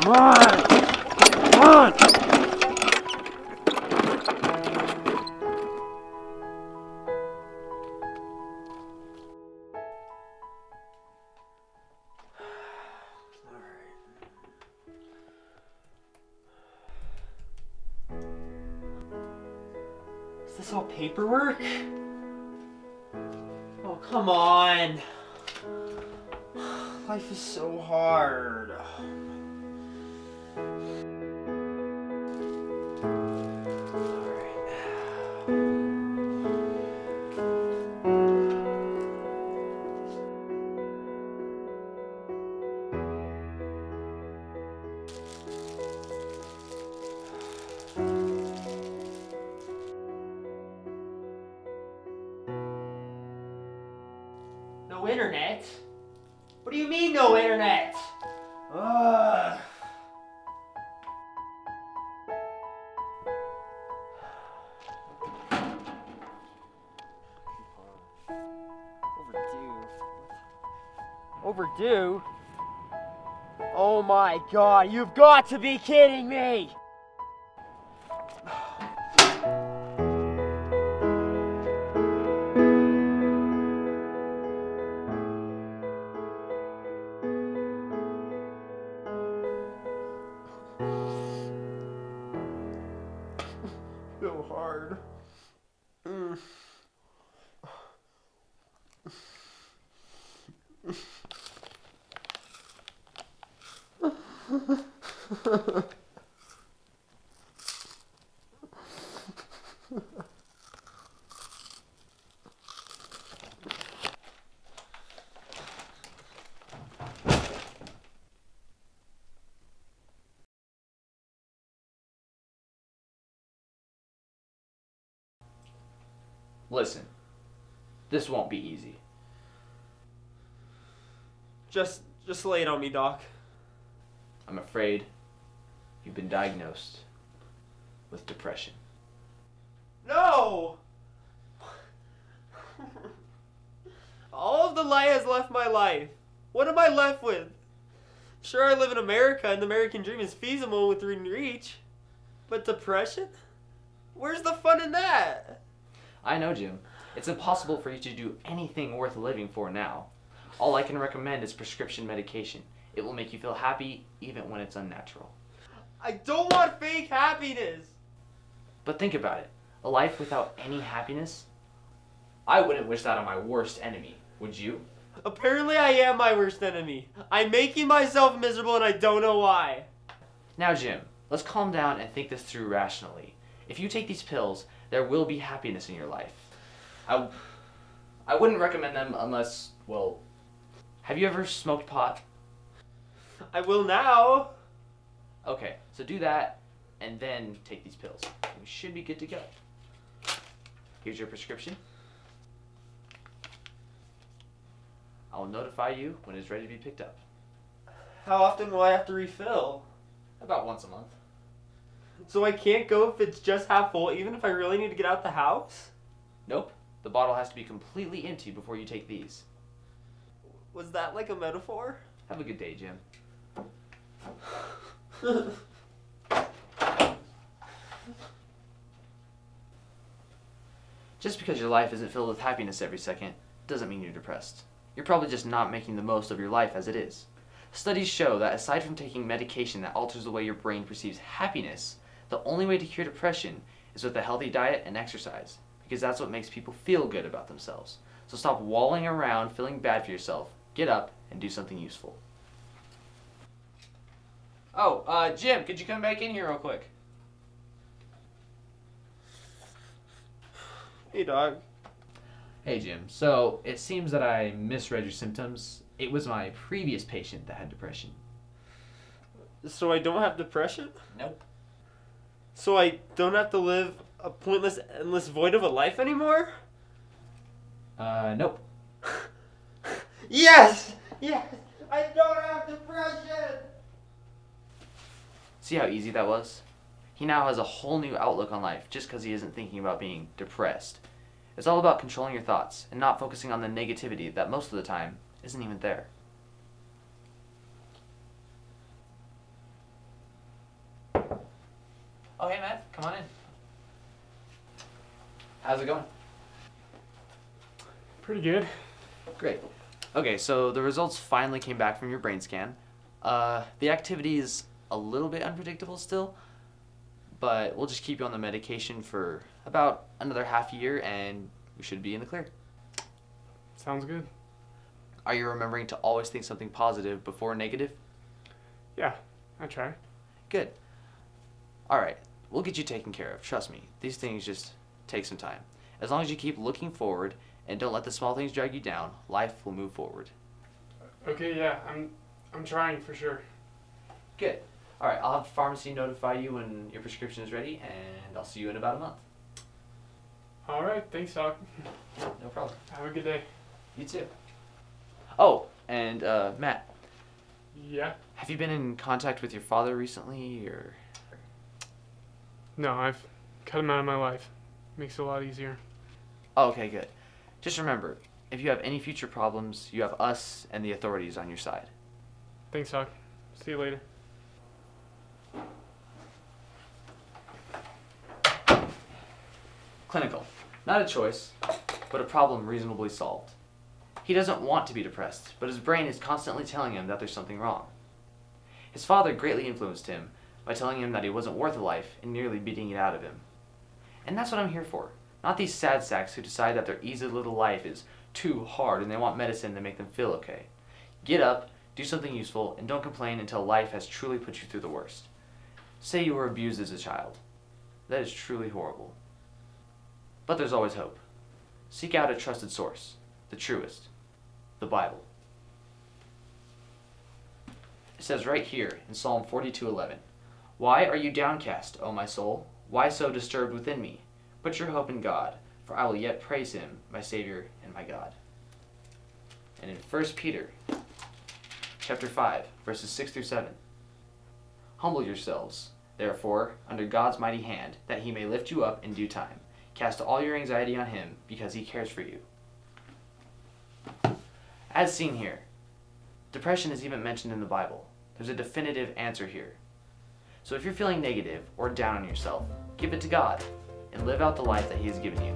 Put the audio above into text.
Come on! Come on! Is this all paperwork? Oh, come on. Life is so hard. No internet? What do you mean no internet? Ugh. Overdue? Oh my god, you've got to be kidding me! So hard. Mm. Listen, this won't be easy. Just, just lay it on me, Doc. I'm afraid you've been diagnosed with depression. No! All of the light has left my life. What am I left with? Sure, I live in America and the American dream is feasible within reach. But depression? Where's the fun in that? I know, Jim. It's impossible for you to do anything worth living for now. All I can recommend is prescription medication. It will make you feel happy even when it's unnatural. I don't want fake happiness. But think about it a life without any happiness? I wouldn't wish that on my worst enemy, would you? Apparently, I am my worst enemy. I'm making myself miserable and I don't know why. Now, Jim, let's calm down and think this through rationally. If you take these pills, there will be happiness in your life. I, I wouldn't recommend them unless, well, have you ever smoked pot? I will now. Okay, so do that and then take these pills. We should be good to go. Here's your prescription. I'll notify you when it's ready to be picked up. How often will I have to refill? About once a month. So I can't go if it's just half full, even if I really need to get out the house? Nope. The bottle has to be completely empty before you take these. Was that like a metaphor? Have a good day, Jim. Just because your life isn't filled with happiness every second doesn't mean you're depressed. You're probably just not making the most of your life as it is. Studies show that aside from taking medication that alters the way your brain perceives happiness, the only way to cure depression is with a healthy diet and exercise, because that's what makes people feel good about themselves. So stop walling around feeling bad for yourself, get up, and do something useful. Oh, uh, Jim, could you come back in here real quick? Hey, dog. Hey, Jim. So it seems that I misread your symptoms. It was my previous patient that had depression. So I don't have depression? Nope. So I don't have to live a pointless, endless void of a life anymore? Uh, nope. Yes! Yes! I don't have depression! See how easy that was? He now has a whole new outlook on life just because he isn't thinking about being depressed. It's all about controlling your thoughts and not focusing on the negativity that most of the time isn't even there. Oh, hey, Matt, come on in. How's it going? Pretty good. Great. Okay, so the results finally came back from your brain scan. Uh, the activity is a little bit unpredictable still, but we'll just keep you on the medication for about another half year and we should be in the clear. Sounds good. Are you remembering to always think something positive before negative? Yeah, I try. Good. All right, we'll get you taken care of. Trust me, these things just take some time. As long as you keep looking forward and don't let the small things drag you down, life will move forward. Okay, yeah, I'm I'm trying for sure. Good. All right, I'll have the pharmacy notify you when your prescription is ready, and I'll see you in about a month. All right, thanks, Doc. No problem. Have a good day. You too. Oh, and uh, Matt, Yeah. have you been in contact with your father recently, or? No, I've cut him out of my life. Makes it a lot easier. Oh, okay, good. Just remember, if you have any future problems, you have us and the authorities on your side. Thanks, Doc. See you later. Clinical. Not a choice, but a problem reasonably solved. He doesn't want to be depressed, but his brain is constantly telling him that there's something wrong. His father greatly influenced him by telling him that he wasn't worth a life and nearly beating it out of him. And that's what I'm here for. Not these sad sacks who decide that their easy little life is too hard and they want medicine to make them feel okay. Get up, do something useful, and don't complain until life has truly put you through the worst. Say you were abused as a child. That is truly horrible. But there's always hope. Seek out a trusted source, the truest, the Bible. It says right here in Psalm 42:11, "Why are you downcast, O my soul? Why so disturbed within me? Put your hope in God, for I will yet praise him, my Savior and my God." And in 1 Peter chapter 5, verses 6 through 7, Humble yourselves, therefore, under God's mighty hand, that he may lift you up in due time. Cast all your anxiety on him, because he cares for you. As seen here, depression is even mentioned in the Bible. There's a definitive answer here. So if you're feeling negative or down on yourself, give it to God and live out the life that he has given you.